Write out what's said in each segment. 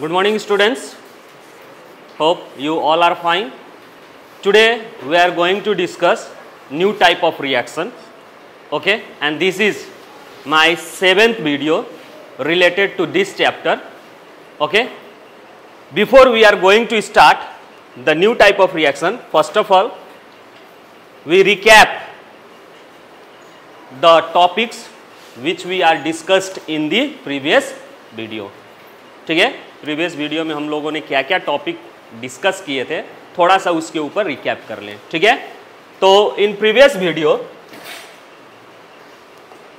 Good morning students. Hope you all are fine. Today we are going to discuss new type of reaction. Okay, and this is my seventh video related to this chapter. Okay, before we are going to start the new type of reaction, first of all, we recap the topics which we are discussed in the previous video. ठीक है Previous video में हम लोगों ने क्या क्या topic discuss किए थे थोड़ा सा उसके ऊपर रिकैप कर लें, ठीक है? तो इन प्रीवियस वीडियो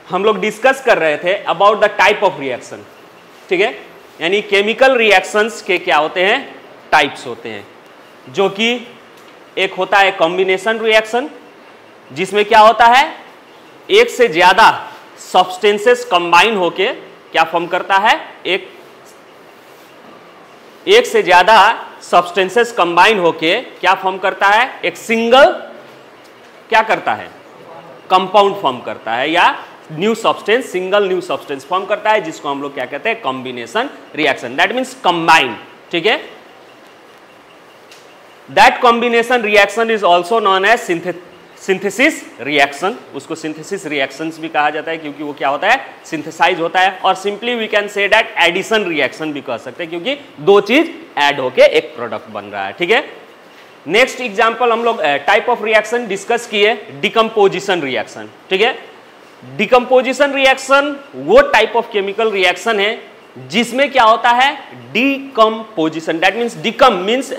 हम लोग डिस्कस कर रहे थे about the type of reaction ठीक है? यानी केमिकल रिएक्शंस के क्या होते हैं? टाइप्स होते हैं, जो कि एक होता है कॉम्बिनेशन रिएक्शन जिसमें क्या होता है? एक से ज़्यादा सब्सटेंसेस कंबाइन होके क्या फॉर्म करता है? एक एक से ज़्यादा सब्सटेंसेस कंबाइन होके क्या फॉर्म करता है? एक सिंगल क्या करता है? कंपाउंड फॉर्म करता है या new substance single new substance form करता है, जिसको हम लोग क्या कहते हैं? Combination reaction that means combine ठीक है? That combination reaction is also known as synthesis reaction, उसको सिंथेसिस रिएक्शंस भी कहा जाता है क्योंकि वो क्या होता है? सिंथेसाइज होता है और simply we can say that addition reaction भी कह सकते हैं क्योंकि दो चीज़ ऐड होके एक प्रोडक्ट बन रहा है, ठीक है? नेक्स्ट एग्जांपल हम लोग टाइप ऑफ़ रिएक्शन डिस्कस किए डिकम्पोजिशन रिएक्शन ठीक है? डिकम्पोजिशन रिएक्शन वो टाइप ऑफ़ केमिकल रिएक्शन है जिसमें क्या होता है? Decomposition that means decom means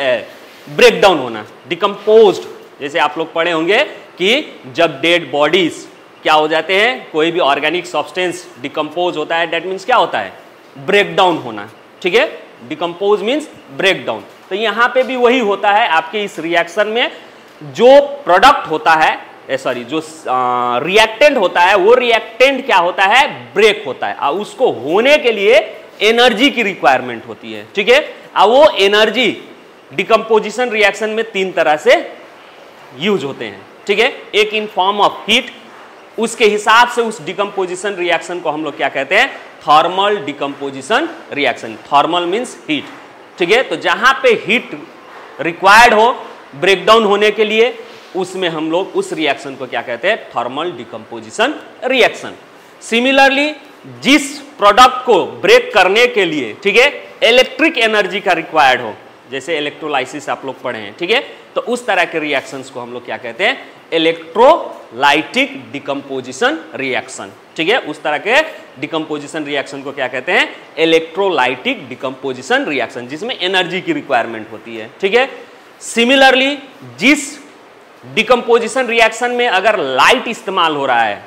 breakdown होना डिकम्पोज जैसे आप लोग पढ़े होंगे कि जब डेड बॉडीज क्या हो जाते हैं? कोई भी ऑर्गेनिक सब्सटेंस डिकम्पोज होता है डेट मीन्स क्या होता है? ब्रेक डाउन होना। ठीक है? डिकम्पोज मीन्स ब्रेक डाउन तो यहाँ पे भी वही होता है आपके इस रिएक्शन में। जो प्रोडक्ट होता है सॉरी जो रिएक्टेंट होता है, वो रिएक्टेंट क्या होता है? ब्रेक होता है। और उसको होने के लिए एनर्जी की रिक्वायरमेंट होती है। ठीक है? और वो एनर्जी डिकम्पोजिशन रिएक्शन में तीन तरह से यूज़ होते हैं। ठीक है? एक इन फॉर्म ऑफ़ हीट उसके हिसाब से उस डिकम्पोजिशन रिएक्शन को हम लोग क्या कहते हैं? Thermal decomposition reaction thermal means heat ठीक है? तो जहाँ पे हीट रिक्वायर्ड हो ब्रेकडाउन होने के लिए, उसमें हम लोग उस रिएक्शन को क्या कहते हैं? थर्मल डिकम्पोजिशन रिएक्शन सिमिलरली जिस प्रोडक्ट को ब्रेक करने के लिए, ठीक है इलेक्ट्रिक एनर्जी का रिक्वायर्ड हो, जैसे इलेक्ट्रोलाइसिस आप लोग पढ़े हैं, ठीक है? तो उस तरह के रिएक्शंस को हम लोग क्या कहते हैं? इलेक्ट्रोलाइटिक डिकम्पोजिशन रिएक्शन ठीक है? उस तरह के डिकम्पोजिशन रिएक्शन को क्या कहते हैं? इलेक्ट्रोलाइटिक डिकम्पोजिशन रिएक्शन जिसमें एनर्जी की रिक्वायरमेंट होती है। ठीक है? सिमिलरली जिस डिकम्पोजिशन रिएक्शन में अगर लाइट इस्तेमाल हो रहा है,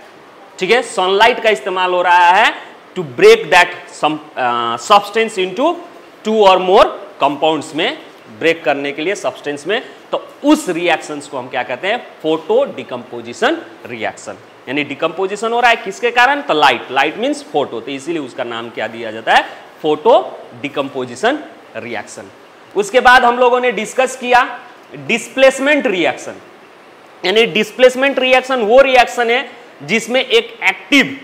ठीक है? सनलाइट का इस्तेमाल हो रहा है to break that substance into two और मोर कंपाउंड्स में ब्रेक करने के लिए सब्सटेंस में तो उस रिएक्शंस को हम क्या कहते हैं? फ़ोटो डिकम्पोजिशन रिएक्शन यानी डिकम्पोजिशन हो रहा है किसके कारण? तो लाइट लाइट मीन्स फ़ोटो तो इसीलिए उसका नाम क्या दिया जाता है? फ़ोटो डिकम्पोजिशन रिएक्शन उसके बाद हम लोगों ने डिस्कस किया डिस्प्लेसमेंट रिएक्शन यानी डिस्प्लेसमेंट रिएक्शन वो रिएक्शन है जिसमें एक एक्टिव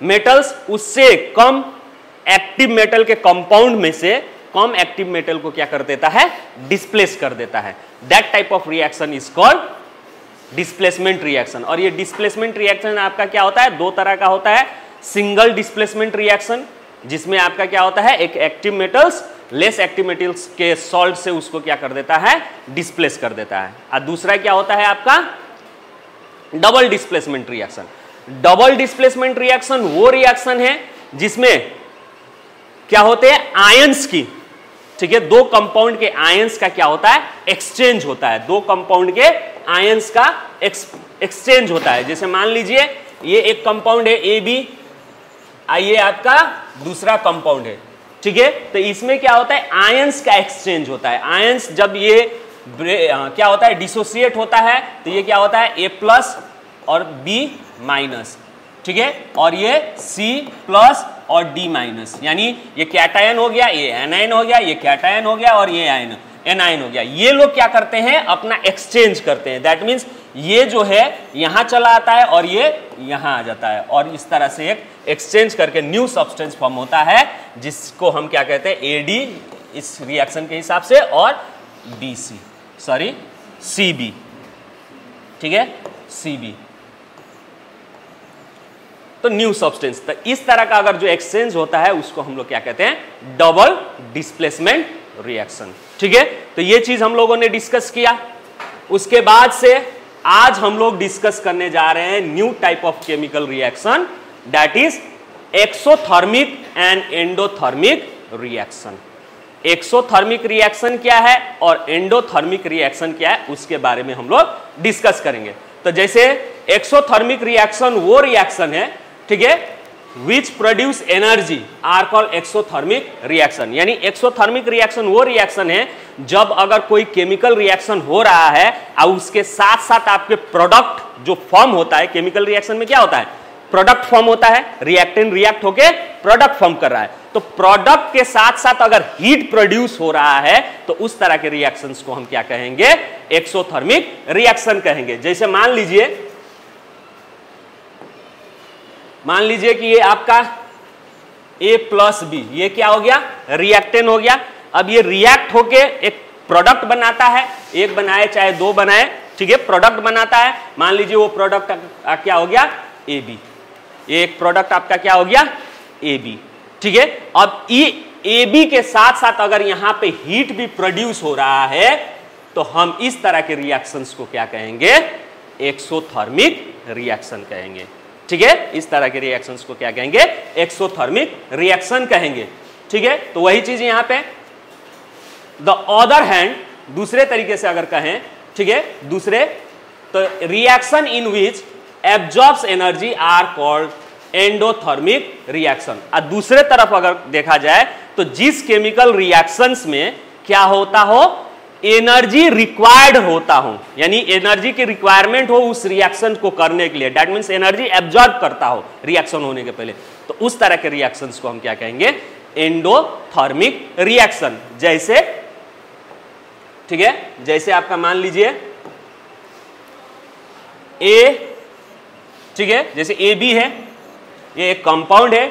मेटल्स उससे कम एक्टिव मेटल के कंपाउंड में से कम एक्टिव मेटल को क्या कर देता है? डिस्प्लेस कर देता है। That type of reaction is called displacement reaction और ये डिस्प्लेसमेंट रिएक्शन आपका क्या होता है? दो तरह का होता है। सिंगल डिस्प्लेसमेंट रिएक्शन जिसमें आपका क्या होता है? एक active metals less active metals के सॉल्ट से उसको क्या कर देता है? डिस्प्लेस कर देता है। और दूसरा क्या होता है आपका? Double displacement reaction double displacement reaction वो रिएक्शन है जिसमें क्या होते हैं? आयंस की ठीक है, दो कंपाउंड के आयंस का क्या होता है? एक्सचेंज होता है। दो कंपाउंड के आयंस का एक्सचेंज होता है। जैसे मान लीजिए, ये एक कंपाउंड है ए बी आइए, आपका दूसरा कंपाउंड है। ठीक है तो इसमें क्या होता है? आयंस का एक्सचेंज होता है। आयंस जब ये क्या होता है? डिसोसिएट होता है तो ये क्या होता है? ए प्लस और बी माइनस ठीक है? और ये C प्लस और D माइनस यानी ये कैटायन हो गया, ये एनायन हो गया, ये कैटायन हो गया और ये आयन एनायन हो गया. ये लोग क्या करते हैं? अपना एक्सचेंज करते हैं. दैट मीन्स ये जो है, यहाँ चला आता है और ये यहाँ आ जाता है. और इस तरह से एक एक्सचेंज करके न्यू सब्सटेंस फॉर्म होता है, जिसको हम क्या कहते हैं? एडी इस रिएक्शन के हिसाब से और बीसी सॉरी सीबी ठीक है? सीबी तो न्यू सब्सटेंस तो इस तरह का अगर जो एक्सचेंज होता है, उसको हम लोग क्या कहते हैं? डबल डिस्प्लेसमेंट रिएक्शन ठीक है? तो ये चीज़ हम लोगों ने डिस्कस किया। उसके बाद से आज हम लोग डिस्कस करने जा रहे हैं new type of chemical reaction that is exothermic and endothermic reaction exothermic reaction क्या है और एंडोथर्मिक रिएक्शन क्या है, उसके बारे में हम लोग डिस्कस करेंगे। तो जैसे एक्सोथर्मिक रिएक्शन वो रिएक्शन है ठीक है? Which produce energy are call exothermic reaction यानी एक्सोथर्मिक रिएक्शन वो रिएक्शन है, जब अगर कोई केमिकल रिएक्शन हो रहा है, और उसके साथ साथ आपके प्रोडक्ट जो फॉर्म होता है केमिकल रिएक्शन में क्या होता है? प्रोडक्ट फॉर्म होता है रिएक्टेंट रिएक्ट होके प्रोडक्ट फॉर्म कर रहा है। तो प्रोडक्ट के साथ साथ अगर हीट प्रोड्यूस हो रहा है तो उस तरह के रिएक्शंस को हम क्या कहेंगे? एक्सोथर्मिक रिएक्शन कहेंगे। जैसे मान लीजिए मान लीजिए कि ये आपका ए प्लस बी ये क्या हो गया? रिएक्टेन हो गया। अब ये रिएक्ट होके एक प्रोडक्ट बनाता है। एक बनाए, चाहे दो बनाए, ठीक है? प्रोडक्ट बनाता है। मान लीजिए वो प्रोडक्ट क्या हो गया? ए बी एक प्रोडक्ट आपका क्या हो गया? ए बी ठीक है? अब ए बी के साथ साथ अगर यहाँ पे हीट भी प्रोड्यूस हो रहा है तो हम इस तरह के रिएक्शंस को क्या कहेंगे? एक्सोथर्मिक रिएक्शन कहेंगे। ठीक है? इस तरह के रिएक्शंस को क्या कहेंगे? एक्सोथर्मिक रिएक्शन कहेंगे। ठीक है? तो वही चीज़ यहाँ पे। द अदर हैंड दूसरे तरीके से अगर कहें, ठीक है? दूसरे तो reaction in which absorbs energy are called endothermic reaction और दूसरे तरफ़ अगर देखा जाए तो जिस केमिकल रिएक्शंस में क्या होता हो? एनर्जी रिक्वायर्ड होता हो, यानी एनर्जी की रिक्वायरमेंट हो उस रिएक्शन को करने के लिए। डेट मीन्स एनर्जी एब्जॉर्ब करता हो रिएक्शन होने के पहले। तो उस तरह के रिएक्शन को हम क्या कहेंगे? एंडोथर्मिक रिएक्शन जैसे ठीक है? जैसे आपका मान लीजिए ए ठीक है? जैसे ए बी है, ये एक कंपाउंड है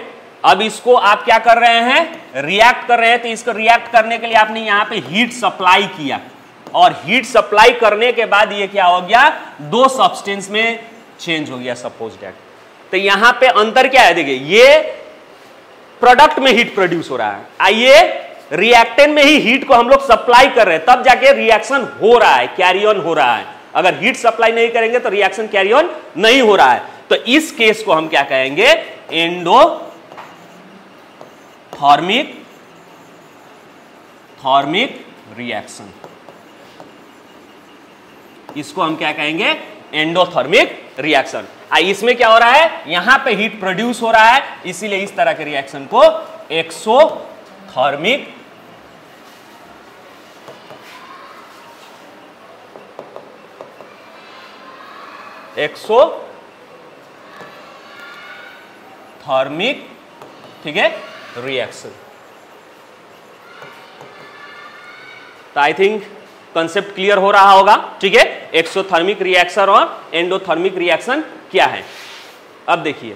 अब इसको आप क्या कर रहे हैं? रिएक्ट कर रहे हैं तो इसको रिएक्ट करने के लिए आपने यहाँ पे हीट सप्लाई किया। और हीट सप्लाई करने के बाद ये क्या हो गया? दो सब्सटेंस में चेंज हो गया सपोज़ डेट तो यहाँ पे अंतर क्या है? देखिए, ये प्रोडक्ट में हीट प्रोड्यूस हो रहा है। आइए रिएक्टेंट में ही हीट को हम लोग सप्लाई कर रहे हैं, तब जाके रिएक्शन हो रहा है कैरी ऑन हो रहा है। अगर हीट सप्लाई नहीं करेंगे तो रिएक्शन कैरी ऑन नहीं हो रहा है। तो इस केस को हम क्या कहेंगे? एंडो थॉर्मिक थॉर्मिक रिएक्शन इसको हम क्या कहेंगे? एंडोथर्मिक रिएक्शन इसमें क्या हो रहा है? यहाँ पे हीट प्रोड्यूस हो रहा है, इसीलिए इस तरह के रिएक्शन को एक्सोथर्मिक एक्सो थर्मिक ठीक है? रिएक्शन तो आई थिंक कंसेप्ट क्लियर हो रहा होगा, ठीक है? एक्सोथर्मिक रिएक्शन और एंडोथर्मिक रिएक्शन क्या है? अब देखिए।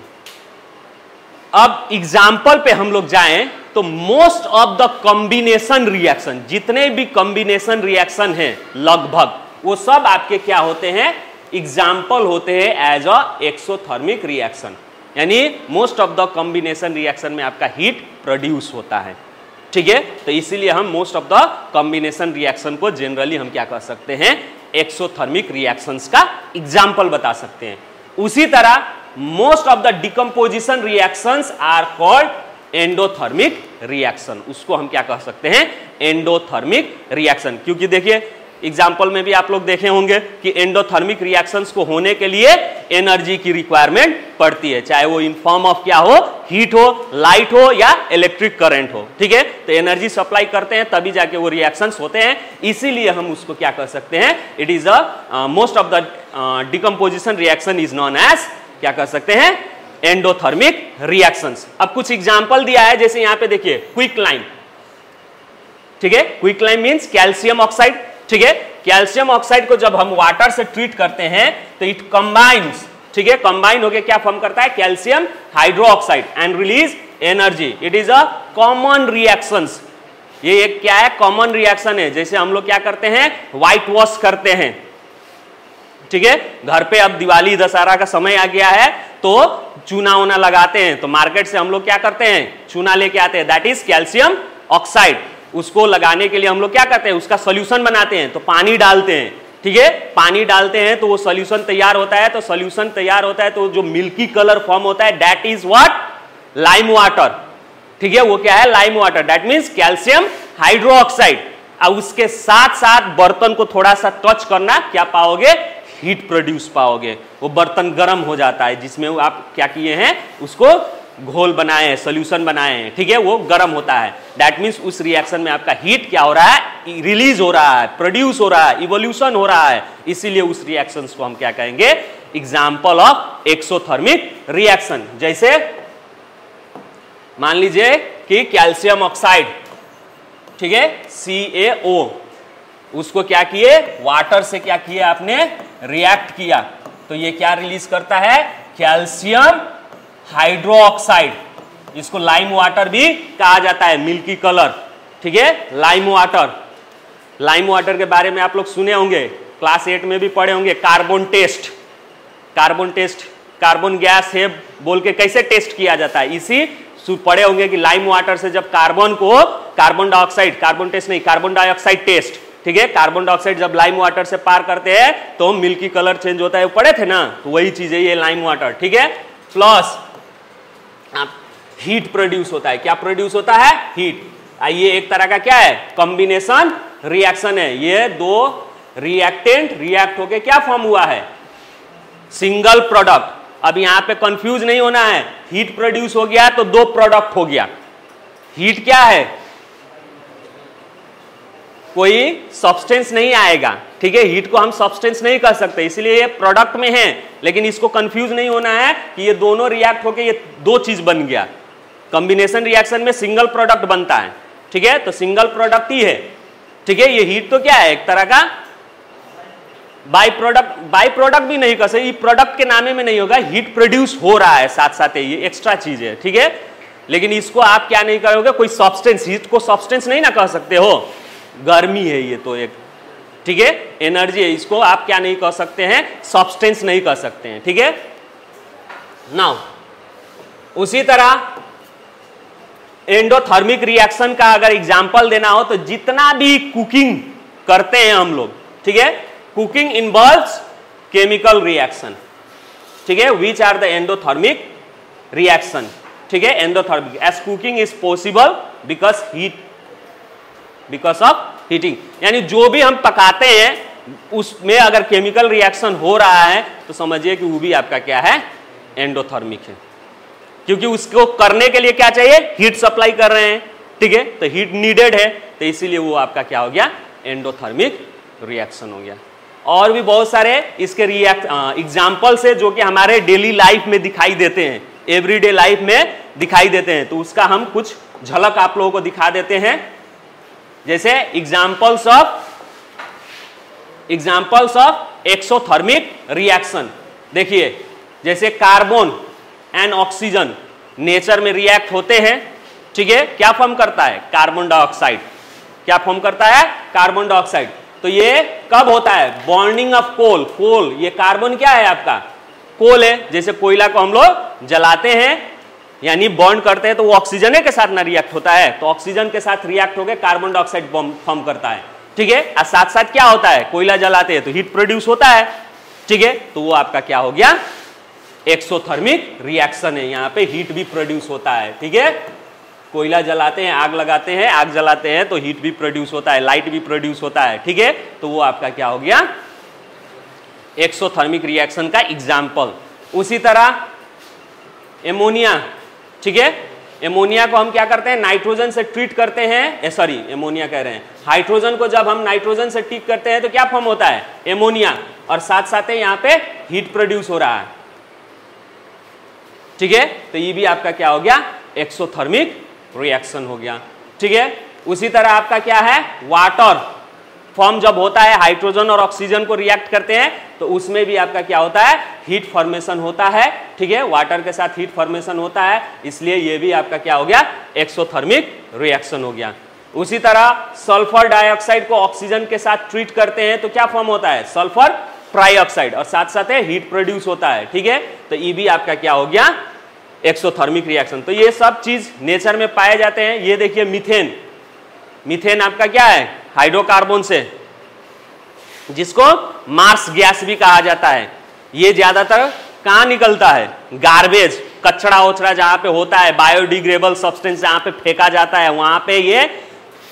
अब एग्ज़ाम्पल पे हम लोग जाएँ तो most of the combination reaction जितने भी कॉम्बिनेशन रिएक्शन हैं, लगभग, वो सब आपके क्या होते हैं? एग्ज़ाम्पल होते हैं एज अ एक्सोथर्मिक रिएक्शन यानी most of the combination reaction में आपका हीट प्रोड्यूस होता है। ठीक है? तो इसीलिए हम most of the combination reaction को जनरली हम क्या कर सकते हैं? एक्सोथर्मिक रिएक्शंस का एग्ज़ाम्पल बता सकते हैं। उसी तरह most of the decomposition reactions are called endothermic reaction उसको हम क्या कह सकते हैं? एंडोथर्मिक रिएक्शन क्योंकि देखिए एग्ज़ाम्पल में भी आप लोग देखे होंगे कि एंडोथर्मिक रिएक्शंस को होने के लिए एनर्जी की रिक्वायरमेंट पड़ती है, चाहे वो इन फॉर्म ऑफ़ क्या हो हीट हो लाइट हो या इलेक्ट्रिक करंट हो, ठीक है? तो एनर्जी सप्लाई करते हैं, तभी जाके वो रिएक्शंस होते हैं। इसीलिए हम उसको क्या कर सकते हैं? It is a most of the decomposition reaction is known as क्या कर सकते हैं? एंडोथर्मिक रिएक्शंस अब कुछ एग्ज़ाम्पल दिया है, जैसे यहाँ पे देखिए क्विक लाइन ठीक है? Quick line means calcium oxide ठीक है? कैल्शियम ऑक्साइड को जब हम वाटर से ट्रीट करते हैं तो इट कंबाइंस ठीक है? कंबाइन होकर क्या फॉर्म करता है? Calcium hydroxide and release energy it is a common reaction ये एक क्या है? कॉमन रिएक्शन है। जैसे हम लोग क्या करते हैं? व्हाइट वॉश करते हैं। ठीक है? घर पे अब दिवाली, दशहरा का समय आ गया है तो चूना उना लगाते हैं। तो मार्केट से हम लोग क्या करते हैं? चूना लेके आते हैं। दैट इज़ कैल्शियम ऑक्साइड उसको लगाने के लिए हम लोग क्या करते हैं, उसका सोल्यूशन बनाते हैं तो पानी डालते हैं, ठीक है? पानी डालते हैं तो वो सोल्यूशन तैयार होता है तो सोल्यूशन तैयार होता है तो जो मिल्की कलर फॉर्म होता है that is what lime water ठीक है? वो क्या है? Lime water that means calcium hydroxide अब उसके साथ साथ बर्तन को थोड़ा सा टच करना, क्या पाओगे? हीट प्रोड्यूस पाओगे। वो बर्तन गर्म हो जाता है, जिसमें आप क्या किए हैं? उसको घोल बनाए हैं सोल्यूशन बनाए हैं, ठीक है, वो गर्म होता है। दैट मीन्स उस रिएक्शन में आपका हीट क्या हो रहा है? रिलीज़ हो रहा है प्रोड्यूस हो रहा है इवोल्यूशन हो रहा है। इसीलिए उस रिएक्शन को हम क्या कहेंगे? एग्ज़ाम्पल ऑफ़ एक्सोथर्मिक रिएक्शन जैसे मान लीजिए कि कैल्शियम ऑक्साइड ठीक है सी ए ओ उसको क्या किए? वाटर से क्या किए आपने? रिएक्ट किया। तो ये क्या रिलीज़ करता है? कैल्शियम हाइड्रोक्साइड इसको लाइम वाटर भी कहा जाता है मिल्की कलर ठीक है? लाइम वाटर लाइम वाटर के बारे में आप लोग सुने होंगे क्लास एट में भी पढ़े होंगे carbon test carbon test carbon gas है, बोल के कैसे टेस्ट किया जाता है? इसी पढ़े होंगे कि लाइम वाटर से जब कार्बन को कार्बन डाइऑक्साइड कार्बन टेस्ट नहीं कार्बन डाइऑक्साइड टेस्ट ठीक है? कार्बन डाइऑक्साइड जब लाइम वाटर से पार करते हैं तो मिल्की कलर चेंज होता है पढ़े थे ना? तो वही चीज़ है ये लाइम वाटर ठीक है? प्लस हीट प्रोड्यूस होता है। क्या प्रोड्यूस होता है? हीट ये एक तरह का क्या है? कॉम्बिनेशन रिएक्शन है। ये दो रिएक्टेंट रिएक्ट होके क्या फॉर्म हुआ है? सिंगल प्रोडक्ट अब यहाँ पे कंफ्यूज नहीं होना है। हीट प्रोड्यूस हो गया तो दो प्रोडक्ट हो गया। हीट क्या है? कोई सब्सटेंस नहीं आएगा। ठीक है हीट को हम सब्सटेंस नहीं कर सकते, इसलिए ये प्रोडक्ट में है, लेकिन इसको कंफ्यूज नहीं होना है कि ये दोनों रिएक्ट होके ये दो चीज़ बन गया। कॉम्बिनेशन रिएक्शन में सिंगल प्रोडक्ट बनता है, ठीक है? तो सिंगल प्रोडक्ट ही है, ठीक है? ये हीट तो क्या है, एक तरह का बाई प्रोडक्ट बाई प्रोडक्ट भी नहीं कर सकते प्रोडक्ट के नामे में नहीं होगा हीट प्रोड्यूस हो रहा है साथ साथ ये एक्स्ट्रा चीज़ है, ठीक है? लेकिन इसको आप क्या नहीं करोगे, कोई सब्सटेंस हीट को सब्सटेंस नहीं ना कह सकते हो। गर्मी है ये तो एक। ठीक है? एनर्जी है इसको आप क्या नहीं कह सकते हैं? सब्सटेंस नहीं कह सकते हैं, ठीक है? नाउ उसी तरह एंडोथर्मिक रिएक्शन का अगर एग्ज़ाम्पल देना हो तो जितना भी कुकिंग करते हैं हम लोग, ठीक है? कुकिंग इन्वॉल्व केमिकल रिएक्शन ठीक है? Which are the endothermic reaction ठीक है? Endothermic as cooking is possible because heat because of heating यानी जो भी हम पकाते हैं, उसमें अगर केमिकल रिएक्शन हो रहा है तो समझिए कि वो भी आपका क्या है? एंडोथर्मिक है। क्योंकि उसको करने के लिए क्या चाहिए? हीट सप्लाई कर रहे हैं। ठीक है? तो हीट नीडेड है। तो इसीलिए वो आपका क्या हो गया? एंडोथर्मिक रिएक्शन हो गया। और भी बहुत सारे इसके रिएक्ट एग्जाम्पल्स है जो कि हमारे डेली लाइफ में दिखाई देते हैं। एवरीडे लाइफ में दिखाई देते हैं। तो उसका हम कुछ झलक आप लोगों को दिखा देते हैं। जैसे examples of examples of exothermic reaction देखिए, जैसे कार्बन एंड ऑक्सीजन नेचर में रिएक्ट होते हैं, ठीक है? क्या फॉर्म करता है? कार्बन डाइऑक्साइड क्या फॉर्म करता है? कार्बन डाइऑक्साइड तो ये कब होता है? बॉन्डिंग ऑफ़ कोल कोल ये कार्बन क्या है आपका? कोल है, जैसे कोयला को हम लोग जलाते हैं यानी बॉन्ड करते हैं तो वो ऑक्सीजन के साथ ना रिएक्ट होता है। तो ऑक्सीजन के साथ रिएक्ट होकर कार्बन डाइऑक्साइड फॉर्म करता है। ठीक है? और साथ साथ क्या होता है? कोयला जलाते हैं तो हीट प्रोड्यूस होता है। ठीक है? तो वो आपका क्या हो गया? एक्सोथर्मिक रिएक्शन है। यहाँ पे हीट भी प्रोड्यूस होता है। ठीक है? कोयला जलाते हैं, आग लगाते हैं, आग जलाते हैं तो हीट भी प्रोड्यूस होता है लाइट भी प्रोड्यूस होता है। ठीक है? तो वो आपका क्या हो गया? एक्सोथर्मिक रिएक्शन का एग्ज़ाम्पल उसी तरह एमोनिया ठीक है? एमोनिया को हम क्या करते हैं? नाइट्रोजन से ट्रीट करते हैं। सॉरी एमोनिया कह रहे हैं। हाइड्रोजन को जब हम नाइट्रोजन से ट्रीट करते हैं तो क्या फॉर्म होता है? एमोनिया। और साथ साथ यहाँ पे हीट प्रोड्यूस हो रहा है। ठीक है? तो ये भी आपका क्या हो गया? एक्सोथर्मिक रिएक्शन हो गया। ठीक है? उसी तरह आपका क्या है? वाटर फॉर्म जब होता है, हाइड्रोजन और ऑक्सीजन को रिएक्ट करते हैं तो उसमें भी आपका क्या होता है? हीट फॉर्मेशन होता है, ठीक है? वाटर के साथ हीट फॉर्मेशन होता है, इसलिए ये भी आपका क्या हो गया? एक्सोथर्मिक रिएक्शन हो गया। उसी तरह सल्फ़र डाइऑक्साइड को ऑक्सीजन के साथ ट्रीट करते हैं तो क्या फॉर्म होता है? सल्फ़र ट्राइऑक्साइड और साथ साथ है हीट प्रोड्यूस होता है, ठीक है? तो ये भी आपका क्या हो गया? एक्सोथर्मिक रिएक्शन तो ये सब चीज़ नेचर में पाए जाते हैं। ये देखिए मिथेन मिथेन आपका क्या है? हाइड्रोकार्बन से, जिसको मार्स गैस भी कहा जाता है। ये ज़्यादातर कहाँ निकलता है? गार्बेज कचरा उचड़ा जहाँ पे होता है बायोडिग्रेबल सब्सटेंस जहाँ पे फेंका जाता है, वहाँ पे ये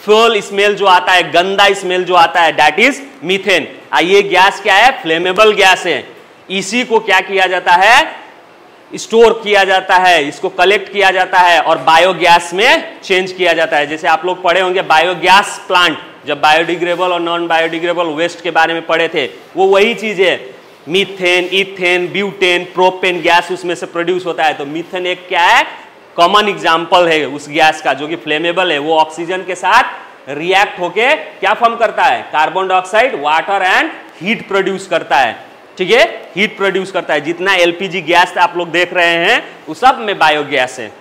फ्यूल स्मेल जो आता है, गंदा स्मेल जो आता है दैट इज़ मीथेन ये गैस क्या है? फ्लेमेबल गैस है। इसी को क्या किया जाता है? स्टोर किया जाता है, इसको कलेक्ट किया जाता है और बायोगैस में चेंज किया जाता है। जैसे आप लोग पढ़े होंगे बायोगैस प्लांट जब बायोडिग्रेबल और नॉन बायोडिग्रेबल वेस्ट के बारे में पढ़े थे, वो वही चीज़ है। Methane, ethane, butane, propane, gas उसमें से प्रोड्यूस होता है। तो मीथेन एक क्या है? कॉमन एग्ज़ाम्पल है उस गैस का, जो कि फ्लेमेबल है। वो ऑक्सीजन के साथ रिएक्ट होके क्या फॉर्म करता है? Carbon dioxide water and heat produce करता है। ठीक है? हीट प्रोड्यूस करता है। जितना एलपीजी गैस आप लोग देख रहे हैं, वो सब में बायोगैस है।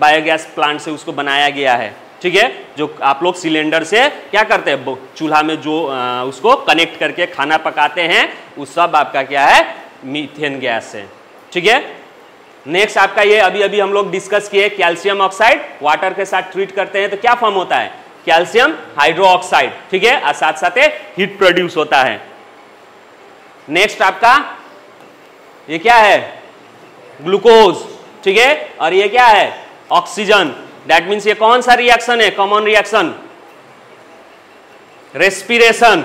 बायोगैस प्लांट से उसको बनाया गया है। ठीक है? जो आप लोग सिलेंडर से क्या करते हैं? चूल्हा में जो आ, उसको कनेक्ट करके खाना पकाते हैं वो सब आपका क्या है? मीथेन गैस है। ठीक है? नेक्स्ट आपका ये अभी अभी हम लोग डिस्कस किए कैल्शियम ऑक्साइड वाटर के साथ ट्रीट करते हैं तो क्या फॉर्म होता है? कैल्शियम हाइड्रो ऑक्साइड ठीक है? और साथ साथ हीट प्रोड्यूस होता है। नेक्स्ट आपका ये क्या है? ग्लूकोज ठीक है? और ये क्या है? ऑक्सीजन दैट मीन्स ये कौन सा रिएक्शन है? कॉमन रिएक्शन रेस्पिरेशन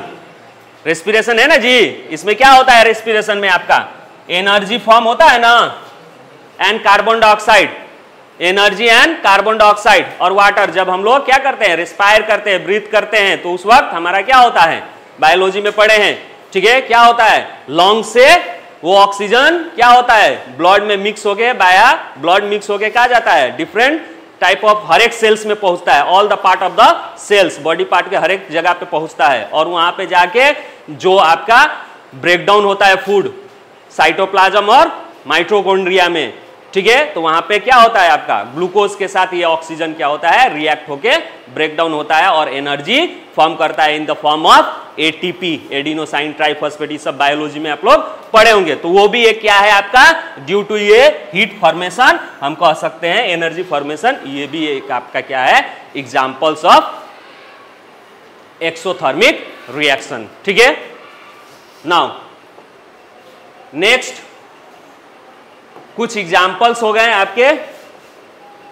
रेस्पिरेशन है ना जी? इसमें क्या होता है रेस्पिरेशन में आपका? एनर्जी फॉर्म होता है ना? And carbon dioxide energy and carbon dioxide और वाटर जब हम लोग क्या करते हैं? रिस्पायर करते हैं ब्रीथ करते हैं तो उस वक्त हमारा क्या होता है? बायोलॉजी में पढ़े हैं। ठीक है? क्या होता है? लॉन्ग से वो ऑक्सीजन क्या होता है? ब्लड में मिक्स हो गए बाया ब्लड मिक्स हो गए कहा जाता है? डिफरेंट टाइप ऑफ़ हर एक सेल्स में पहुँचता है। All the part of the cells body part के हर एक जगह पे पहुँचता है। और वहाँ पे जाके जो आपका ब्रेकडाउन होता है फ़ूड साइटोप्लाज्म और माइट्रोकोन्ड्रिया में, ठीक है? तो वहाँ पे क्या होता है आपका? ग्लूकोज के साथ ये ऑक्सीजन क्या होता है? रिएक्ट होके ब्रेकडाउन होता है और एनर्जी फॉर्म करता है in the form of ATP adenosine triphosphate सब बायोलॉजी में आप लोग पढ़े होंगे। तो वो भी एक क्या है आपका? ड्यू टू ये हीट फॉर्मेशन हम कह सकते हैं एनर्जी फॉर्मेशन ये भी एक आपका क्या है? एग्जाम्पल्स ऑफ़ एक्सोथर्मिक रिएक्शन ठीक है? नाउ नेक्स्ट कुछ एग्जाम्पल्स हो गए आपके?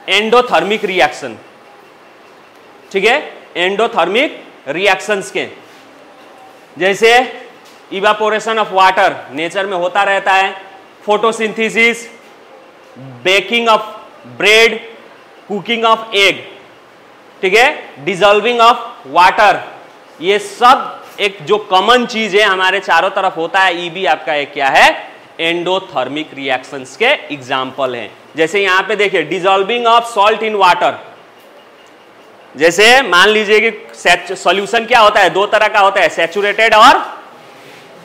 एंडोथर्मिक रिएक्शन ठीक है? एंडोथर्मिक रिएक्शंस के, जैसे इवापोरेशन ऑफ़ वाटर नेचर में होता रहता है photosynthesis baking of bread cooking of egg ठीक है? डिजॉल्विंग ऑफ़ वाटर ये सब एक जो कॉमन चीज़ है, हमारे चारों तरफ़ होता है। ये भी आपका एक क्या है? एंडोथर्मिक रिएक्शंस के एग्ज़ाम्पल हैं। जैसे यहाँ पे देखिए dissolving of salt in water जैसे मान लीजिए कि सॉल्यूशन क्या होता है? दो तरह का होता है सेचुरेटेड और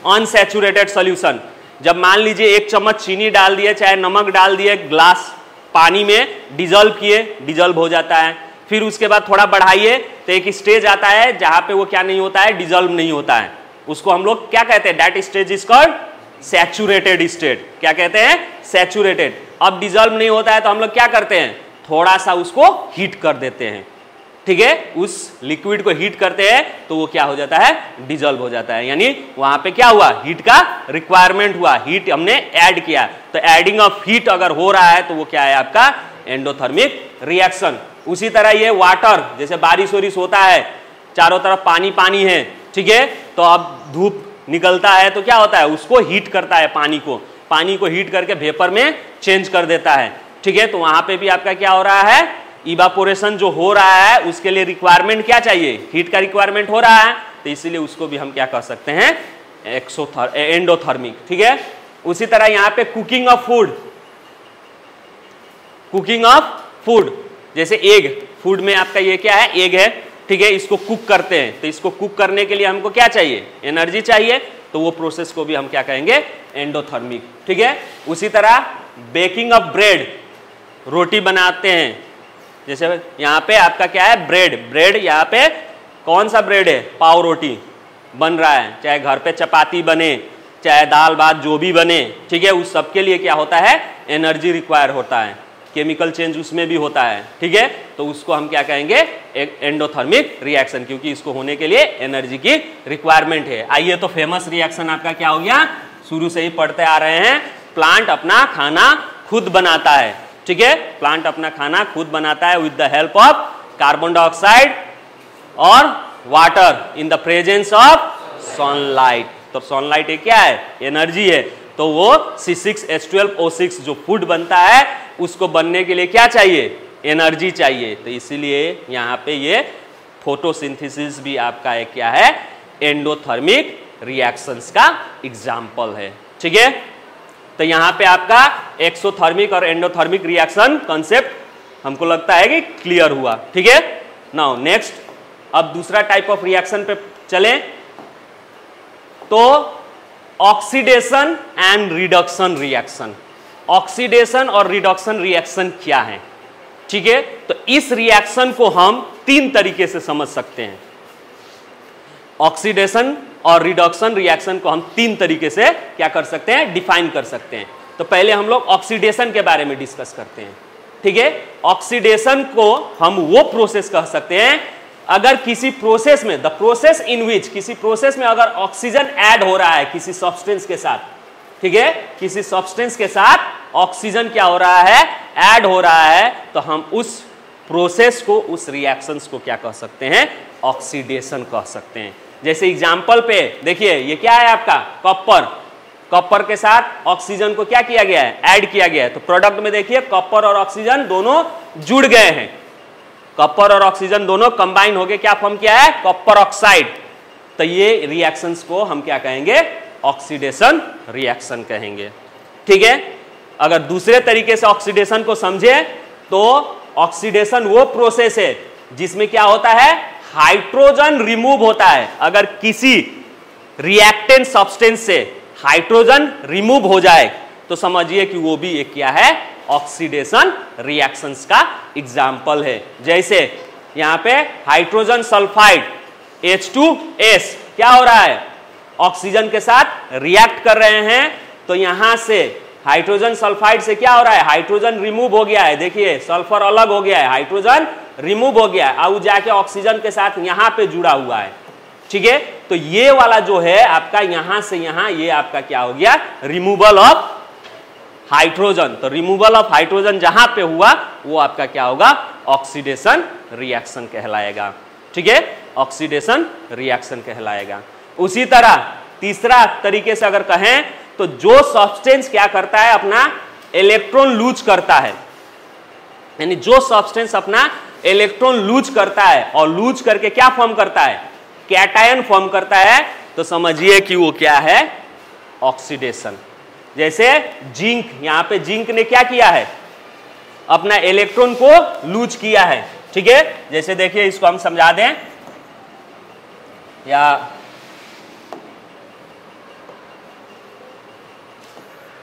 अनसेचुरेटेड सॉल्यूशन जब मान लीजिए एक चम्मच चीनी डाल दिए, चाहे नमक डाल दिए ग्लास पानी में डिजॉल्व किए डिजॉल्व हो जाता है। फिर उसके बाद थोड़ा बढ़ाइए तो एक स्टेज आता है जहाँ पे वो क्या नहीं होता है डिजॉल्व नहीं होता है। उसको हम लोग क्या कहते हैं? That stage is called saturated state क्या कहते हैं? सैचुरेटेड अब डिजॉल्व नहीं होता है तो हम लोग क्या करते हैं? थोड़ा सा उसको हीट कर देते हैं। ठीक है, उस लिक्विड को हीट करते हैं तो वो क्या हो जाता है? डिजॉल्व हो जाता है। यानी वहाँ पे क्या हुआ? हीट का रिक्वायरमेंट हुआ। हीट हमने ऐड किया। तो एडिंग ऑफ़ हीट अगर हो रहा है तो वो क्या है आपका? एंडोथर्मिक रिएक्शन उसी तरह ये वाटर जैसे बारिश वरिश होता है, चारों तरफ़ पानी पानी है, ठीक है? तो अब धूप निकलता है तो क्या होता है? उसको हीट करता है पानी को। पानी को हीट करके वेपर में चेंज कर देता है, ठीक है? तो वहाँ पे भी आपका क्या हो रहा है? इवापोरेशन जो हो रहा है, उसके लिए रिक्वायरमेंट क्या चाहिए? हीट का रिक्वायरमेंट हो रहा है तो इसीलिए उसको भी हम क्या कह सकते हैं एक्सोथर एंडोथर्मिक ठीक है? उसी तरह यहाँ पे cooking of food cooking of food जैसे एग फ़ूड में आपका ये क्या है? एग है, ठीक है? इसको कुक करते हैं तो इसको कुक करने के लिए हमको क्या चाहिए? एनर्जी चाहिए तो वो प्रोसेस को भी हम क्या कहेंगे? एंडोथर्मिक ठीक है? उसी तरह बेकिंग ऑफ़ ब्रेड रोटी बनाते हैं जैसे यहाँ पे आपका क्या है? ब्रेड। ब्रेड यहाँ पे कौन सा ब्रेड है? पाव रोटी बन रहा है। चाहे घर पे चपाती बने, चाहे दाल भात जो भी बने, ठीक है? उस सब के लिए क्या होता है? एनर्जी रिक्वायर होता है। केमिकल चेंज उसमें भी होता है, ठीक है? तो उसको हम क्या कहेंगे? एक एंडोथर्मिक रिएक्शन, क्योंकि इसको होने के लिए एनर्जी की रिक्वायरमेंट है। आइए तो फ़ेमस रिएक्शन आपका क्या हो गया? शुरू से ही पढ़ते आ रहे हैं। प्लांट अपना खाना खुद बनाता है। ठीक है? प्लांट अपना खाना खुद बनाता है with the help of carbon dioxide और water in the presence of sunlight तो सनलाइट ये क्या है? एनर्जी है. तो वो C6H12O6 जो फ़ूड बनता है, उसको बनने के लिए क्या चाहिए? एनर्जी चाहिए. तो इसीलिए यहाँ पे ये फोटोसिंथेसिस भी आपका एक क्या है? एंडोथर्मिक रिएक्शंस का एग्ज़ाम्पल है. ठीक है? तो यहाँ पे आपका एक्सोथर्मिक और एंडोथर्मिक रिएक्शन कॉन्सेप्ट हमको लगता है कि क्लियर हुआ। ठीक है? नाउ नेक्स्ट अब दूसरा टाइप ऑफ़ रिएक्शन पे चलें। तो oxidation and reduction reaction oxidation और रिडक्शन रिएक्शन क्या है? ठीक है? तो इस रिएक्शन को हम तीन तरीके से समझ सकते हैं। ऑक्सीडेशन और रिडक्शन रिएक्शन को हम तीन तरीके से क्या कर सकते हैं? डिफाइन कर सकते हैं। तो पहले हम लोग ऑक्सीडेशन के बारे में डिस्कस करते हैं। ठीक है? ऑक्सीडेशन को हम वो प्रोसेस कह सकते हैं, अगर किसी प्रोसेस में द प्रोसेस इन विच किसी प्रोसेस में अगर ऑक्सीजन ऐड हो रहा है किसी सब्सटेंस के साथ, ठीक है? किसी सब्सटेंस के साथ ऑक्सीजन क्या हो रहा है? ऐड हो रहा है तो हम उस प्रोसेस को, उस रिएक्शंस को क्या कह सकते हैं? ऑक्सीडेशन कह सकते हैं। जैसे एग्ज़ाम्पल पे, देखिए, ये क्या है आपका? कॉपर कॉपर के साथ ऑक्सीजन को क्या किया गया है? ऐड किया गया है। तो प्रोडक्ट में देखिए कॉपर और ऑक्सीजन दोनों जुड़ गए हैं। कॉपर और ऑक्सीजन दोनों कंबाइन होके क्या फॉर्म किया है? कॉपर ऑक्साइड तो ये रिएक्शंस को हम क्या कहेंगे? ऑक्सीडेशन रिएक्शन कहेंगे। ठीक है? अगर दूसरे तरीके से ऑक्सीडेशन को समझे तो ऑक्सीडेशन वो प्रोसेस है जिसमें क्या होता है? हाइड्रोजन रिमूव होता है। अगर किसी रिएक्टेंट सब्सटेंस से हाइड्रोजन रिमूव हो जाए तो समझिए कि वो भी एक क्या है? ऑक्सीडेशन रिएक्शंस का एग्ज़ाम्पल है। जैसे यहाँ पे हाइड्रोजन सल्फाइड H2S क्या हो रहा है? ऑक्सीजन के साथ रिएक्ट कर रहे हैं तो यहाँ से हाइड्रोजन सल्फाइड से क्या हो रहा है? हाइड्रोजन रिमूव हो गया है। देखिए सल्फ़र अलग हो गया है। हाइड्रोजन रिमूव हो गया है अब जाके ऑक्सीजन के साथ यहाँ पे जुड़ा हुआ है। ठीक है? तो ये वाला जो है आपका यहाँ से यहाँ, ये आपका क्या हो गया? रिमूवल ऑफ़ हाइड्रोजन तो रिमूवल ऑफ़ हाइड्रोजन जहाँ पे हुआ, वो आपका क्या होगा? ऑक्सीडेशन रिएक्शन कहलाएगा। ठीक है? ऑक्सीडेशन रिएक्शन कहलाएगा। उसी तरह, तीसरा तरीके से अगर कहें तो जो सब्सटेंस क्या करता है? अपना इलेक्ट्रॉन लूज करता है। यानी जो सब्सटेंस अपना इलेक्ट्रॉन लूज करता है। और लूज करके क्या फॉर्म करता है? कैटायन फॉर्म करता है। तो समझिए कि वो क्या है? ऑक्सीडेशन जैसे जिंक, यहाँ पे जिंक ने क्या किया है? अपना इलेक्ट्रॉन को लूज किया है। ठीक है? जैसे देखिए, इसको हम समझा दें। या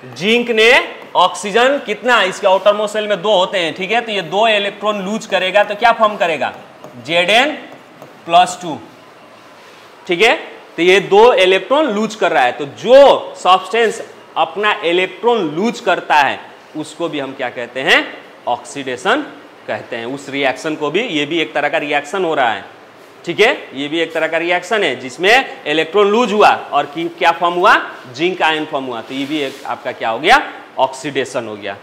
जिंक ने ऑक्सीजन कितना इसके आउटरमोस्ट सेल में दो होते हैं, ठीक है? तो ये दो इलेक्ट्रॉन लूज करेगा तो क्या फॉर्म करेगा? जेड एन प्लस टू ठीक है? तो ये दो इलेक्ट्रॉन लूज कर रहा है तो जो सब्सटेंस अपना इलेक्ट्रॉन लूज करता है, उसको भी हम क्या कहते हैं? ऑक्सीडेशन कहते हैं। उस रिएक्शन को भी, ये भी एक तरह का रिएक्शन हो रहा है, ठीक है? ये भी एक तरह का रिएक्शन है, जिसमें इलेक्ट्रॉन लूज हुआ, और क्या फॉर्म हुआ? जिंक आयन फॉर्म हुआ तो ये भी एक आपका क्या हो गया? ऑक्सीडेशन हो गया।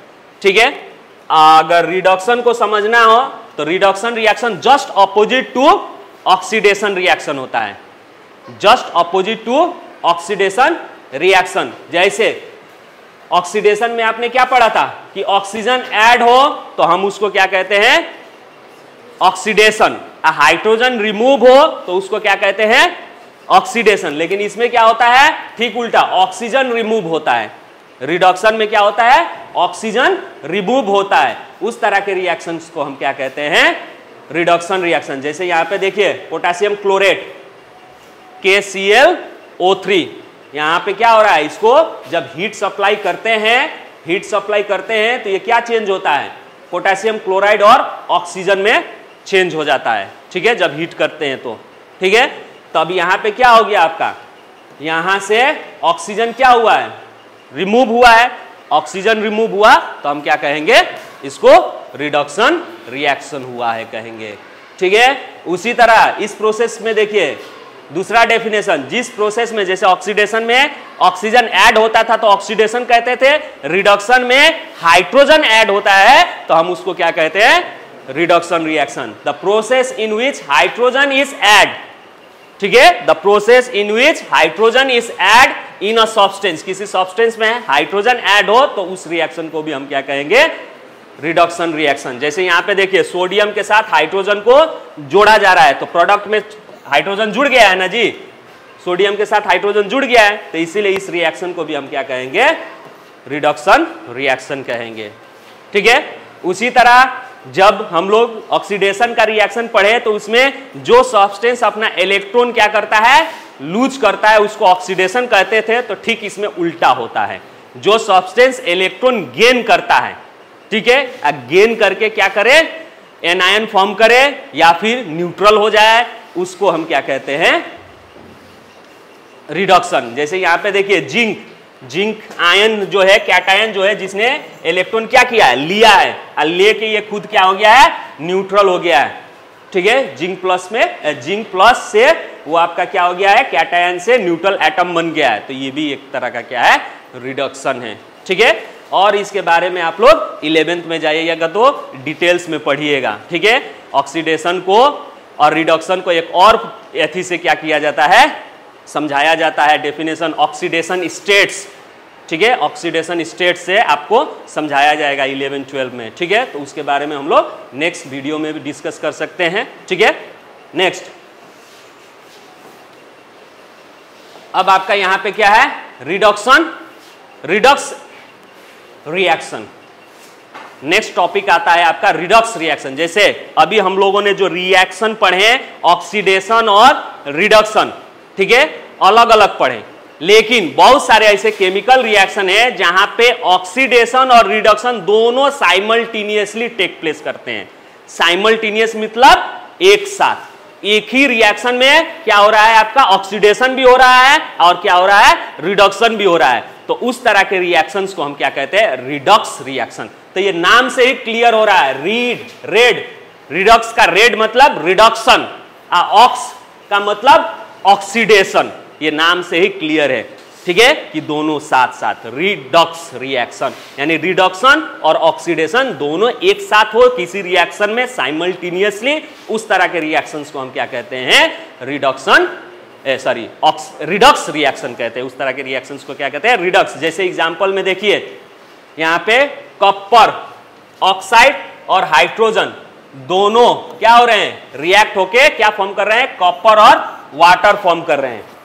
ठीक है? अगर रिडक्शन को समझना हो तो reduction reaction just opposite to oxidation reaction होता है। Just opposite to oxidation reaction जैसे ऑक्सीडेशन में आपने क्या पढ़ा था? कि ऑक्सीजन ऐड हो तो हम उसको क्या कहते हैं? ऑक्सीडेशन हाइड्रोजन रिमूव हो तो उसको क्या कहते हैं? ऑक्सीडेशन लेकिन इसमें क्या होता है? ठीक उल्टा ऑक्सीजन रिमूव होता है। रिडक्शन में क्या होता है? ऑक्सीजन रिमूव होता है। उस तरह के रिएक्शंस को हम क्या कहते हैं? रिडक्शन रिएक्शन जैसे यहाँ पे देखिए पोटेशियम क्लोरेट के सी एल ओ थ्री यहाँ पे क्या हो रहा है? इसको जब हीट सप्लाई करते हैं हीट सप्लाई करते हैं तो ये क्या चेंज होता है? पोटेशियम क्लोराइड और ऑक्सीजन में चेंज हो जाता है। ठीक है? जब हीट करते हैं तो। ठीक है? तब यहाँ पे क्या हो गया आपका? यहाँ से ऑक्सीजन क्या हुआ है? रिमूव हुआ है ऑक्सीजन रिमूव हुआ तो हम क्या कहेंगे? इसको रिडक्शन रिएक्शन हुआ है कहेंगे। ठीक है? उसी तरह इस प्रोसेस में देखिए, दूसरा डेफिनेशन जिस प्रोसेस में, जैसे ऑक्सीडेशन में ऑक्सीजन ऐड होता था तो ऑक्सीडेशन कहते थे रिडक्शन में हाइड्रोजन ऐड होता है तो हम उसको क्या कहते हैं? Reduction reaction the process in which hydrogen is add ठीक है? The process in which hydrogen is add in a substance किसी सब्सटेंस में हाइड्रोजन ऐड हो तो उस रिएक्शन को भी हम क्या कहेंगे? रिडक्शन रिएक्शन जैसे यहाँ पे देखिए सोडियम के साथ हाइड्रोजन को जोड़ा जा रहा है तो प्रोडक्ट में हाइड्रोजन जुड़ गया है ना जी? सोडियम के साथ हाइड्रोजन जुड़ गया है तो इसीलिए इस रिएक्शन को भी हम क्या कहेंगे? रिडक्शन रिएक्शन कहेंगे। ठीक है? उसी तरह जब हम लोग ऑक्सीडेशन का रिएक्शन पढ़े तो उसमें जो सब्सटेंस अपना इलेक्ट्रॉन क्या करता है? लूज करता है, उसको ऑक्सीडेशन कहते थे तो ठीक इसमें उल्टा होता है। जो सब्सटेंस इलेक्ट्रॉन गेन करता है, ठीक है? गेन करके क्या करे? एनायन फॉर्म करे, या फिर न्यूट्रल हो जाए, उसको हम क्या कहते हैं? रिडक्शन जैसे यहाँ पे देखिए, जिंक जिंक आयन जो है कैटायन जो है, जिसने इलेक्ट्रॉन क्या किया है? लिया है। और लेके ये खुद क्या हो गया है? न्यूट्रल हो गया है। ठीक है? जिंक प्लस में, जिंक प्लस से वो आपका क्या हो गया है? कैटायन से न्यूट्रल एटम बन गया है। तो ये भी एक तरह का क्या है? रिडक्शन है। ठीक है? और इसके बारे में आप लोग इलेवेंथ में जाइएगा तो डिटेल्स में पढ़िएगा। ठीक है? ऑक्सीडेशन को और रिडक्शन को एक और एथी से क्या किया जाता है? समझाया जाता है। डेफिनेशन ऑक्सीडेशन स्टेट्स ठीक है? ऑक्सीडेशन स्टेट से आपको समझाया जाएगा इलेवन ट्वेल्व में। ठीक है? तो उसके बारे में हम लोग नेक्स्ट वीडियो में भी डिस्कस कर सकते हैं। ठीक है? नेक्स्ट अब आपका यहाँ पे क्या है? Reduction redox reaction next topic आता है आपका रिडक्स रिएक्शन जैसे अभी हम लोगों ने जो रिएक्शन पढ़े ऑक्सीडेशन और रिडक्शन ठीक है? अलग अलग पढ़े। लेकिन बहुत सारे ऐसे केमिकल रिएक्शन है जहाँ पे ऑक्सीडेशन और रिडक्शन दोनों साइमल्टेनियसली टेक प्लेस करते हैं। साइमल्टेनियस मतलब एक साथ। एक ही रिएक्शन में क्या हो रहा है आपका? ऑक्सीडेशन भी हो रहा है और क्या हो रहा है? रिडक्शन भी हो रहा है। तो उस तरह के रिएक्शंस को हम क्या कहते हैं? रिडक्स रिएक्शन तो ये नाम से ही क्लियर हो रहा है। रीड रेड रिडक्स का रेड मतलब रिडक्शन ऑक्स का मतलब ऑक्सीडेशन ये नाम से ही क्लियर है। ठीक है? कि दोनों साथ साथ रिडक्स रिएक्शन यानी रिडक्शन और ऑक्सीडेशन दोनों एक साथ हो किसी रिएक्शन में साइमल्टेनियसली उस तरह के रिएक्शंस को हम क्या कहते हैं? रिडक्शन सॉरी रिडक्स रिएक्शन कहते हैं। उस तरह के रिएक्शंस को क्या कहते हैं? रिडक्स जैसे एग्ज़ाम्पल में देखिए, यहाँ पे कॉपर ऑक्साइड और हाइड्रोजन दोनों क्या हो रहे हैं? रिएक्ट होके क्या फॉर्म कर रहे हैं? कॉपर और वाटर फॉर्म कर रहे हैं।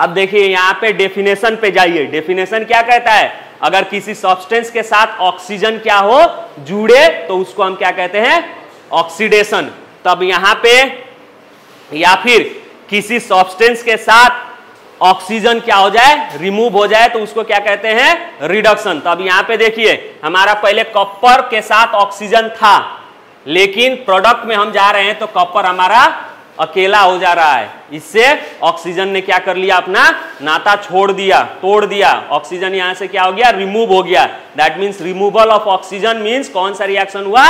अब देखिए यहाँ पे डेफिनेशन पे जाइए। डेफिनेशन क्या कहता है? अगर किसी सब्सटेंस के साथ ऑक्सीजन क्या हो, जुड़े तो उसको हम क्या कहते हैं? ऑक्सीडेशन तब यहाँ पे या फिर किसी सब्सटेंस के साथ ऑक्सीजन क्या हो जाए रिमूव हो जाए तो उसको क्या कहते हैं? रिडक्शन तो अब यहाँ पे देखिए, हमारा पहले कॉपर के साथ ऑक्सीजन था, लेकिन प्रोडक्ट में हम जा रहे हैं तो कॉपर हमारा अकेला हो जा रहा है। इससे ऑक्सीजन ने क्या कर लिया अपना? नाता छोड़ दिया, तोड़ दिया। ऑक्सीजन यहाँ से क्या हो गया? रिमूव हो गया। That means removal of oxygen means कौन सा रिएक्शन हुआ?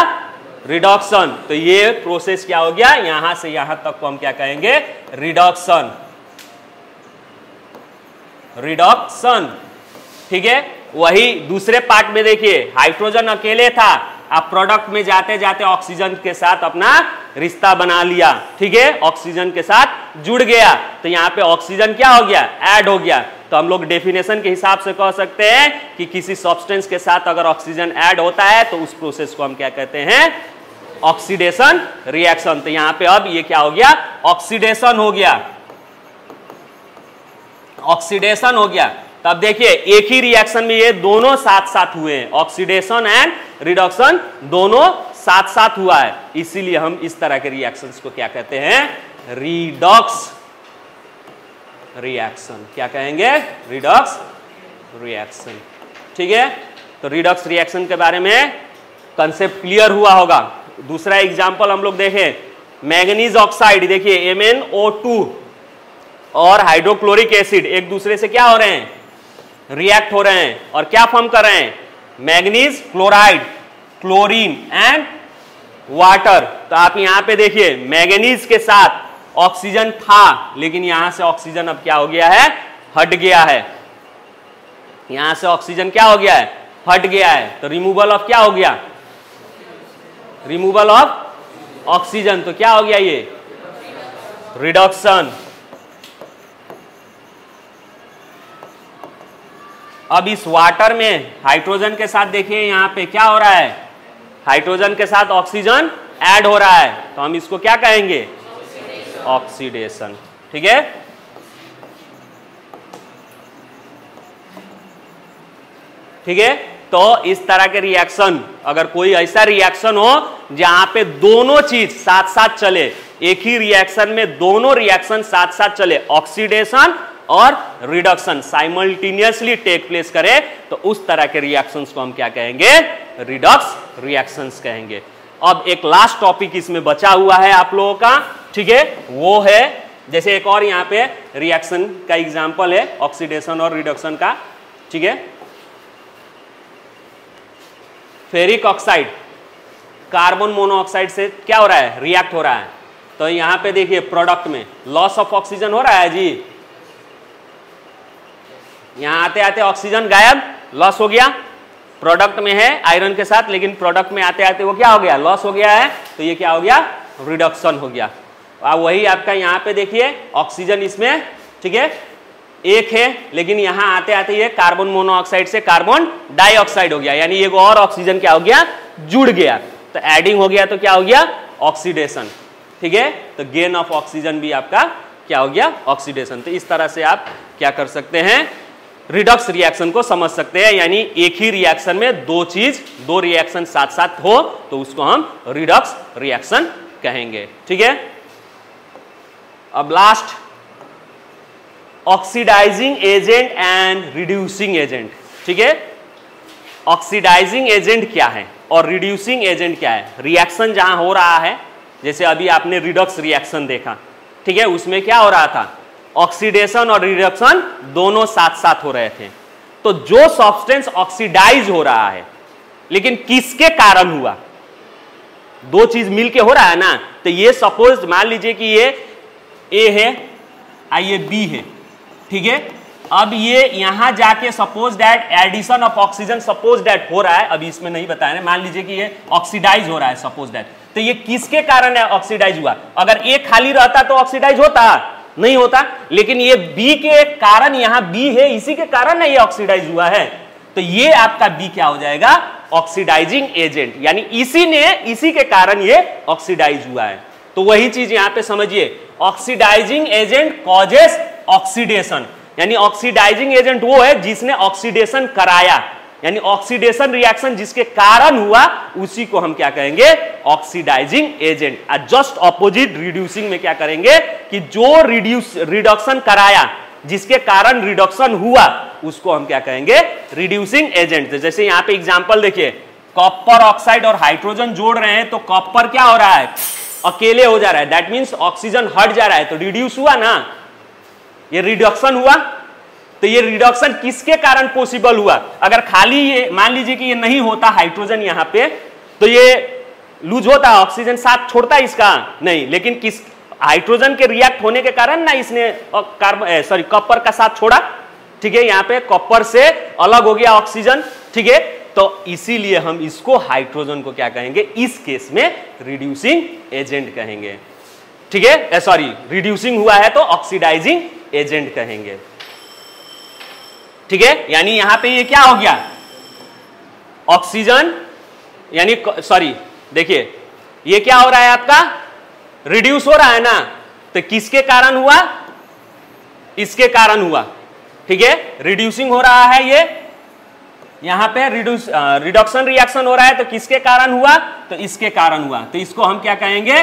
रिडक्शन तो ये प्रोसेस क्या हो गया? यहाँ से यहाँ तक को हम क्या कहेंगे? रिडक्शन रिडक्शन ठीक है? वही दूसरे पार्ट में देखिए हाइड्रोजन अकेले था। आप प्रोडक्ट में जाते जाते ऑक्सीजन के साथ अपना रिश्ता बना लिया, ठीक है? ऑक्सीजन के साथ जुड़ गया। तो यहाँ पे ऑक्सीजन क्या हो गया? ऐड हो गया। तो हम लोग डेफिनेशन के हिसाब से कह सकते हैं कि किसी सब्सटेंस के साथ अगर ऑक्सीजन ऐड होता है तो उस प्रोसेस को हम क्या कहते हैं? ऑक्सीडेशन रिएक्शन तो यहाँ पे अब ये क्या हो गया? ऑक्सीडेशन हो गया। ऑक्सीडेशन हो गया। तब देखिए, एक ही रिएक्शन में ये दोनों साथ साथ हुए हैं। ऑक्सीडेशन एंड रिडक्शन दोनों साथ साथ हुआ है। इसीलिए हम इस तरह के रिएक्शंस को क्या कहते हैं? रिडॉक्स रिएक्शन क्या कहेंगे? रिडॉक्स रिएक्शन ठीक है? तो रिडॉक्स रिएक्शन के बारे में कंसेप्ट क्लियर हुआ होगा। दूसरा एग्जांपल हम लोग देखें। मैग्नीज ऑक्साइड देखिए MnO2 और हाइड्रोक्लोरिक एसिड एक दूसरे से क्या हो रहे हैं? रिएक्ट हो रहे हैं। और क्या फॉर्म कर रहे हैं? Manganese chloride chlorine and water तो आप यहाँ पे देखिए मैगनीज के साथ ऑक्सीजन था, लेकिन यहाँ से ऑक्सीजन अब क्या हो गया है? हट गया है। यहाँ से ऑक्सीजन क्या हो गया है? हट गया है। तो रिमूवल ऑफ़ क्या हो गया? रिमूवल ऑफ़ ऑक्सीजन तो क्या हो गया ये? रिडक्शन अब इस वाटर में हाइड्रोजन के साथ देखिए, यहाँ पे क्या हो रहा है? हाइड्रोजन के साथ ऑक्सीजन ऐड हो रहा है। तो हम इसको क्या कहेंगे? ऑक्सीडेशन। ठीक है? ठीक है? तो इस तरह के रिएक्शन अगर कोई ऐसा रिएक्शन हो, जहाँ पे दोनों चीज़ साथ साथ चले, एक ही रिएक्शन में दोनों रिएक्शन साथ साथ चले ऑक्सीडेशन और रिडक्शन साइमल्टेनियसली टेक प्लेस करे तो उस तरह के रिएक्शंस को हम क्या कहेंगे? रिडक्स रिएक्शंस कहेंगे। अब एक लास्ट टॉपिक इसमें बचा हुआ है आप लोगों का, ठीक है? वो है, जैसे एक और यहाँ पे रिएक्शन का एग्जांपल है ऑक्सीडेशन और रिडक्शन का, ठीक है? फेरिक ऑक्साइड कार्बन मोनोऑक्साइड से क्या हो रहा है? रिएक्ट हो रहा है। तो यहाँ पे देखिए प्रोडक्ट में लॉस ऑफ़ ऑक्सीजन हो रहा है जी। यहाँ आते आते ऑक्सीजन गायब लॉस हो गया। प्रोडक्ट में है आयरन के साथ, लेकिन प्रोडक्ट में आते आते वो क्या हो गया? लॉस हो गया है तो ये क्या हो गया? रिडक्शन हो गया। अब वही आपका यहाँ पे देखिए ऑक्सीजन इसमें, ठीक है? एक है, लेकिन यहाँ आते आते ये कार्बन मोनोऑक्साइड से कार्बन डाइऑक्साइड हो गया। यानी एक और ऑक्सीजन क्या हो गया? जुड़ गया। तो एडिंग हो गया तो क्या हो गया? ऑक्सीडेशन ठीक है? तो गेन ऑफ़ ऑक्सीजन भी आपका क्या हो गया? ऑक्सीडेशन तो इस तरह से आप क्या कर सकते हैं? रिडक्स रिएक्शन को समझ सकते हैं, यानी एक ही रिएक्शन में दो चीज़, दो रिएक्शन साथ साथ हो तो उसको हम रिडक्स रिएक्शन कहेंगे। ठीक है? अब last oxidising agent and reducing agent ठीक है? ऑक्सीडाइजिंग एजेंट क्या है और रिड्यूसिंग एजेंट क्या है? रिएक्शन जहाँ हो रहा है, जैसे अभी आपने रिडक्स रिएक्शन देखा। ठीक है? उसमें क्या हो रहा था? ऑक्सीडेशन और रिडक्शन दोनों साथ साथ हो रहे थे। तो जो सॉब्सटेंस ऑक्सीडाइज हो रहा है, लेकिन किसके कारण हुआ? दो चीज़ मिलके हो रहा है ना? तो ये सपोज़ मान लीजिए कि ये ए है आई ये बी है, ठीक है? अब ये यहाँ जाके suppose that addition of oxygen suppose that हो रहा है, अभी इसमें नहीं बताया मान लीजिए कि ये ऑक्सीडाइज हो रहा है सपोज़ दैट तो ये किसके कारण है ऑक्सीडाइज हुआ? अगर ए खाली रहता तो ऑक्सीडाइज होता। नहीं होता। लेकिन ये बी के कारण यहाँ बी है, इसी के कारण ये ऑक्सीडाइज हुआ है। तो ये आपका बी क्या हो जाएगा? ऑक्सीडाइजिंग एजेंट यानी इसी ने, इसी के कारण ये ऑक्सीडाइज हुआ है। तो वही चीज़ यहाँ पे समझिए। ऑक्सीडाइजिंग एजेंट कॉजेस ऑक्सीडेशन यानी ऑक्सीडाइजिंग एजेंट वो है जिसने ऑक्सीडेशन कराया। यानी ऑक्सीडेशन रिएक्शन जिसके कारण हुआ, उसी को हम क्या कहेंगे? ऑक्सीडाइजिंग एजेंट और जस्ट ऑपोजिट रिड्यूसिंग में क्या करेंगे? कि जो रिड्यूस रिडक्शन कराया, जिसके कारण रिडक्शन हुआ, उसको हम क्या कहेंगे? रिड्यूसिंग एजेंट जैसे यहाँ पे एग्जांपल देखिए कॉपर ऑक्साइड और हाइड्रोजन जोड़ रहे हैं तो कॉपर क्या हो रहा है? अकेले हो जा रहा है. दैट मीन्स ऑक्सीजन हट जा रहा है. तो रिड्यूस हुआ ना? ये रिडक्शन हुआ? तो ये रिडक्शन किसके कारण पॉसिबल हुआ? अगर खाली ये, मान लीजिए कि ये नहीं होता हाइड्रोजन यहाँ पे तो ये लूज होता ऑक्सीजन साथ छोड़ता इसका? नहीं, लेकिन किस हाइड्रोजन के रिएक्ट होने के कारण ना इसने कार्बन सॉरी कॉपर का साथ छोड़ा? ठीक है, यहाँ पे कॉपर से अलग हो गया ऑक्सीजन ठीक है? तो इसीलिए हम इसको हाइड्रोजन को क्या कहेंगे? इस केस में रिड्यूसिंग एजेंट कहेंगे। ठीक है? सॉरी रिड्यूसिंग हुआ है तो ऑक्सीडाइजिंग एजेंट कहेंगे। ठीक है? यानी यहाँ पे ये क्या हो गया? ऑक्सीजन, यानी सॉरी देखिए, ये क्या हो रहा है आपका? रिड्यूस हो रहा है ना? तो किसके कारण हुआ? इसके कारण हुआ। ठीक है? रिड्यूसिंग हो रहा है ये। यहाँ पे रिड्यूस रिडक्शन रिएक्शन हो रहा है तो किसके कारण हुआ? तो इसके कारण हुआ। तो इसको हम क्या कहेंगे?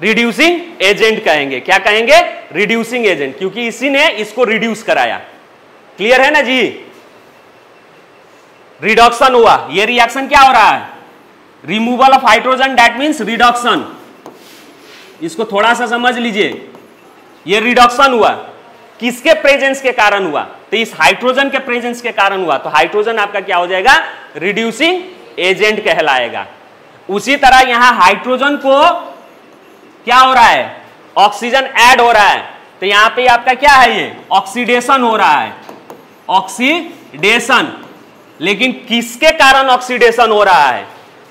रिड्यूसिंग एजेंट कहेंगे। क्या कहेंगे? रिड्यूसिंग एजेंट क्योंकि इसी ने इसको रिड्यूस कराया। क्लियर है ना जी? रिडक्शन हुआ। ये रिएक्शन क्या हो रहा है? Removal of hydrogen that means reduction इसको थोड़ा सा समझ लीजिए। ये रिडक्शन हुआ। किसके प्रेजेंस के कारण हुआ? तो इस हाइड्रोजन के प्रेजेंस के कारण हुआ। तो हाइड्रोजन आपका क्या हो जाएगा? रिड्यूसिंग एजेंट कहलाएगा। उसी तरह यहाँ हाइड्रोजन को क्या हो रहा है? ऑक्सीजन ऐड हो रहा है। तो यहाँ पे आपका क्या है ये? ऑक्सीडेशन हो रहा है। ऑक्सीडेशन। लेकिन किसके कारण ऑक्सीडेशन हो रहा है?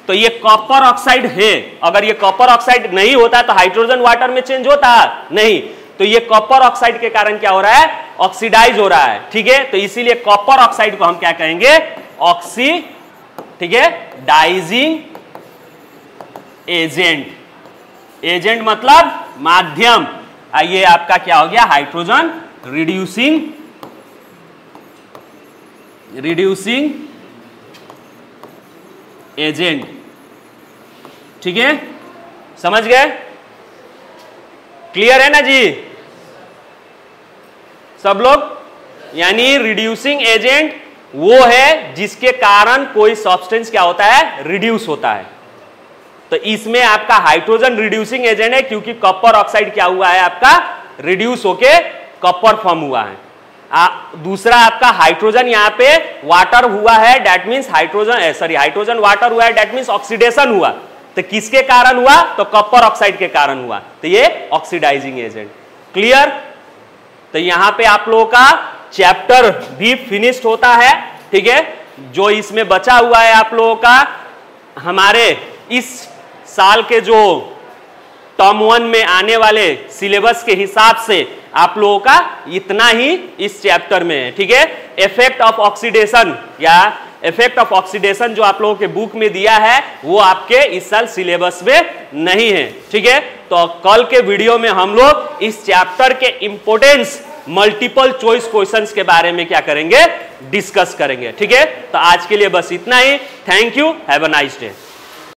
तो ये कॉपर ऑक्साइड है। अगर ये कॉपर ऑक्साइड नहीं होता तो हाइड्रोजन वाटर में चेंज होता? नहीं। तो ये कॉपर ऑक्साइड के कारण क्या हो रहा है? ऑक्सीडाइज हो रहा है। ठीक है? तो इसीलिए कॉपर ऑक्साइड को हम क्या कहेंगे? ऑक्सी, ठीक है? डाइजिंग एजेंट। एजेंट मतलब माध्यम। आइए आपका क्या हो गया? हाइड्रोजन रिड्यूसिंग रिड्यूसिंग एजेंट ठीक है? समझ गए? क्लियर है ना जी? सब लोग? यानी रिड्यूसिंग एजेंट वो है जिसके कारण कोई सब्सटेंस क्या होता है? रिड्यूस होता है। तो इसमें आपका हाइड्रोजन रिड्यूसिंग एजेंट है क्योंकि कॉपर ऑक्साइड क्या हुआ है आपका रिड्यूस होके कॉपर फॉर्म हुआ है। आ, दूसरा आपका हाइड्रोजन यहाँ पे वाटर हुआ है that means hydrogen sorry hydrogen water हुआ है डेट मीन्स ऑक्सीडेशन हुआ। तो किसके कारण हुआ? तो कॉपर ऑक्साइड के कारण हुआ। तो ये ऑक्सीडाइजिंग एजेंट क्लियर तो यहाँ पे आप लोगों का चैप्टर भी फिनिश्ड होता है ठीक है? जो इसमें बचा हुआ है आप लोगों का हमारे इस साल के जो टर्म वन में आने वाले सिलेबस के हिसाब से आप लोगों का इतना ही इस चैप्टर में है, ठीक है? इफ़ेक्ट ऑफ़ ऑक्सीडेशन या इफ़ेक्ट ऑफ़ ऑक्सीडेशन जो आप लोगों के बुक में दिया है, वो आपके इस साल सिलेबस में नहीं है, ठीक है? तो कल के वीडियो में हम लोग इस चैप्टर के इंपोर्टेंस मल्टीपल चॉइस क्वेश्चंस के बारे में क्या करेंगे? डिस्कस करेंगे, ठीक है? तो आज के लिए बस इतना ही। Thank you have a nice day